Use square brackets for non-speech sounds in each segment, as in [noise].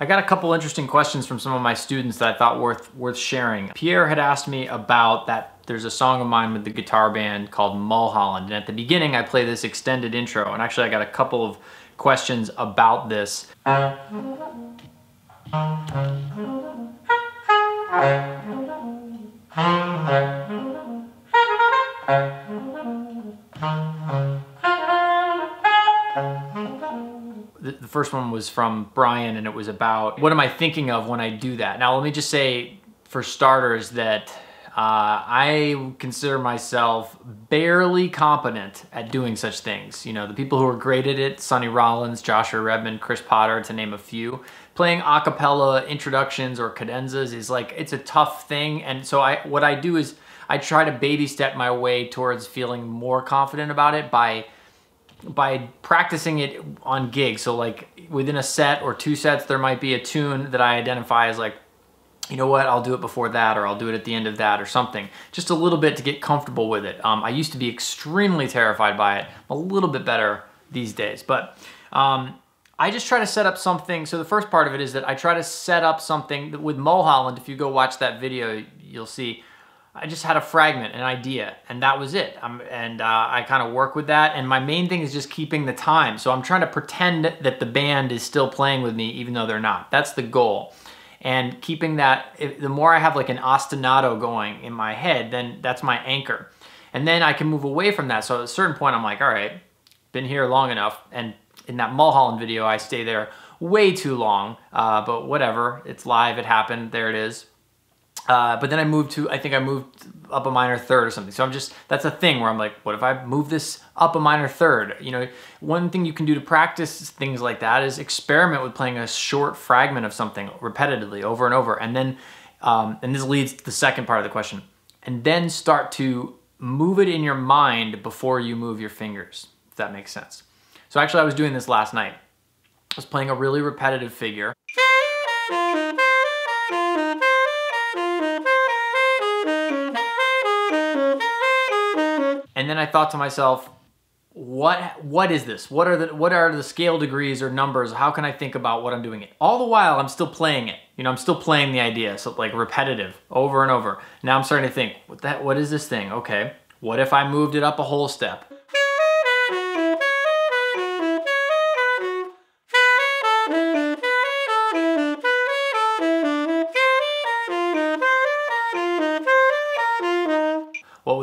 I got a couple interesting questions from some of my students that I thought worth worth sharing. Pierre had asked me about that there's a song of mine with the guitar band called Mulholland. And at the beginning, I play this extended intro. And actually, I got a couple of questions about this. [laughs] the first one was from Brian and it was about what am I thinking of when I do that. Now let me just say for starters that uh, I consider myself barely competent at doing such things. You know, the people who are great at it, Sonny Rollins, Joshua Redman, Chris Potter, to name a few. Playing a cappella introductions or cadenzas is like, it's a tough thing. And so I, what I do is I try to baby step my way towards feeling more confident about it by by practicing it on gigs. So like within a set or two sets, there might be a tune that I identify as like, you know what, I'll do it before that or I'll do it at the end of that or something. Just a little bit to get comfortable with it. Um, I used to be extremely terrified by it. I'm a little bit better these days, but um, I just try to set up something. So the first part of it is that I try to set up something with Mulholland. If you go watch that video, you'll see I just had a fragment, an idea, and that was it. Um, and uh, I kind of work with that. And my main thing is just keeping the time. So I'm trying to pretend that the band is still playing with me, even though they're not. That's the goal. And keeping that, if, the more I have like an ostinato going in my head, then that's my anchor. And then I can move away from that. So at a certain point, I'm like, all right, been here long enough. And in that Mulholland video, I stay there way too long, uh, but whatever. It's live, it happened, there it is. Uh, but then I moved to, I think I moved up a minor third or something. So I'm just, that's a thing where I'm like, what if I move this up a minor third? You know, one thing you can do to practice things like that is experiment with playing a short fragment of something repetitively over and over. And then, um, and this leads to the second part of the question, and then start to move it in your mind before you move your fingers, if that makes sense. So actually I was doing this last night. I was playing a really repetitive figure. And then I thought to myself, what what is this? What are the what are the scale degrees or numbers? How can I think about what I'm doing it? All the while I'm still playing it. You know, I'm still playing the idea. So like repetitive over and over. Now I'm starting to think, what that what is this thing? Okay. What if I moved it up a whole step?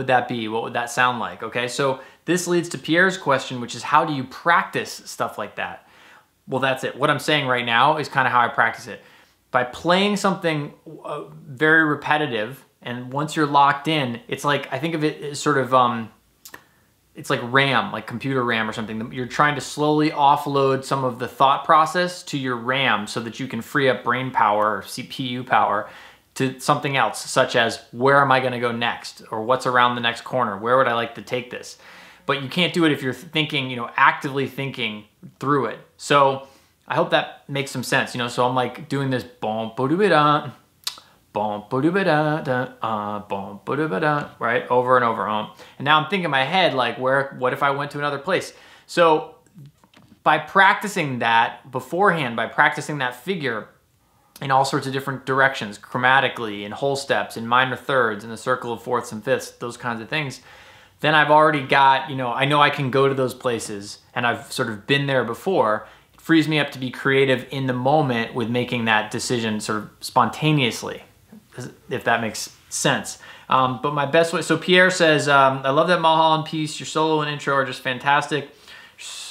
Would that be? What would that sound like? Okay, so this leads to Pierre's question, which is how do you practice stuff like that? Well, that's it. What I'm saying right now is kind of how I practice it. By playing something uh, very repetitive, and once you're locked in, it's like, I think of it as sort of, um, it's like RAM, like computer RAM or something. You're trying to slowly offload some of the thought process to your RAM so that you can free up brain power CPU power to something else, such as where am I going to go next, or what's around the next corner, where would I like to take this? But you can't do it if you're thinking, you know, actively thinking through it. So I hope that makes some sense, you know. So I'm like doing this boom, ba da boom, ba da da boom, ba da right, over and over. Um, and now I'm thinking in my head, like, where, what if I went to another place? So by practicing that beforehand, by practicing that figure, in all sorts of different directions, chromatically, in whole steps, in minor thirds, in the circle of fourths and fifths, those kinds of things, then I've already got, you know, I know I can go to those places and I've sort of been there before. It frees me up to be creative in the moment with making that decision sort of spontaneously, if that makes sense. Um, but my best way, so Pierre says, um, I love that Mulholland piece. Your solo and intro are just fantastic.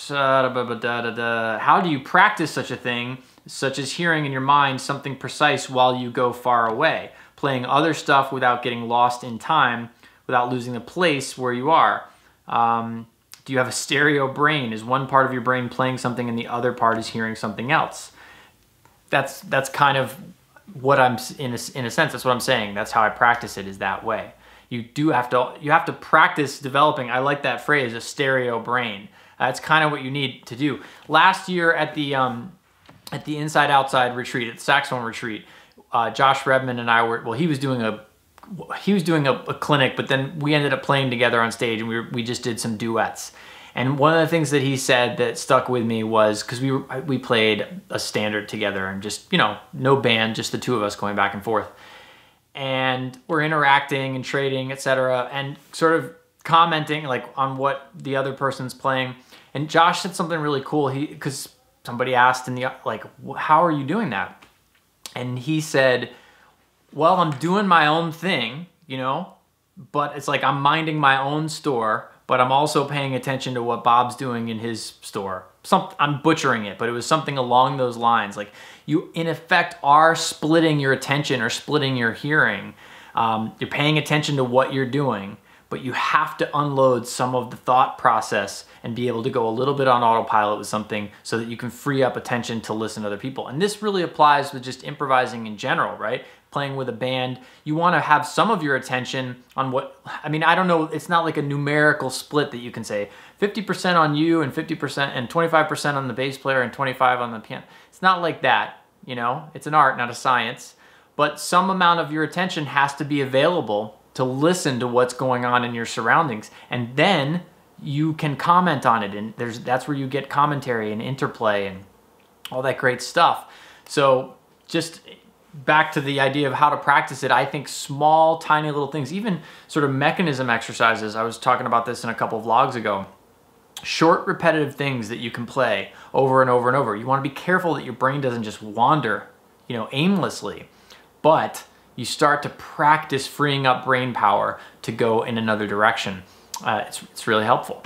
How do you practice such a thing? Such as hearing in your mind something precise while you go far away, playing other stuff without getting lost in time, without losing the place where you are. Um, do you have a stereo brain? Is one part of your brain playing something and the other part is hearing something else? That's, that's kind of what I'm, in a, in a sense, that's what I'm saying. That's how I practice it is that way. You do have to, you have to practice developing, I like that phrase, a stereo brain. That's kind of what you need to do. Last year at the, um, at the Inside Outside retreat, at the saxophone retreat, uh, Josh Redman and I were, well, he was doing a, he was doing a, a, clinic, but then we ended up playing together on stage and we, were, we just did some duets. And one of the things that he said that stuck with me was because we we played a standard together and just you know no band, just the two of us going back and forth, and we're interacting and trading, etc., and sort of commenting like on what the other person's playing. And Josh said something really cool. He because somebody asked in the like, how are you doing that? And he said, well, I'm doing my own thing, you know, but it's like I'm minding my own store, but I'm also paying attention to what Bob's doing in his store. Some, I'm butchering it, but it was something along those lines. Like you, in effect, are splitting your attention or splitting your hearing. Um, you're paying attention to what you're doing, but you have to unload some of the thought process and be able to go a little bit on autopilot with something so that you can free up attention to listen to other people. And this really applies with just improvising in general, right? Playing with a band, you want to have some of your attention on what, I mean, I don't know, it's not like a numerical split that you can say 50% on you and 50% and 25% on the bass player and 25 on the piano. It's not like that, you know? It's an art, not a science. But some amount of your attention has to be available to listen to what's going on in your surroundings. And then you can comment on it and there's that's where you get commentary and interplay and all that great stuff. So just back to the idea of how to practice it, I think small, tiny little things, even sort of mechanism exercises. I was talking about this in a couple of vlogs ago. Short, repetitive things that you can play over and over and over. You want to be careful that your brain doesn't just wander, you know, aimlessly. But you start to practice freeing up brain power to go in another direction. Uh, it's, it's really helpful.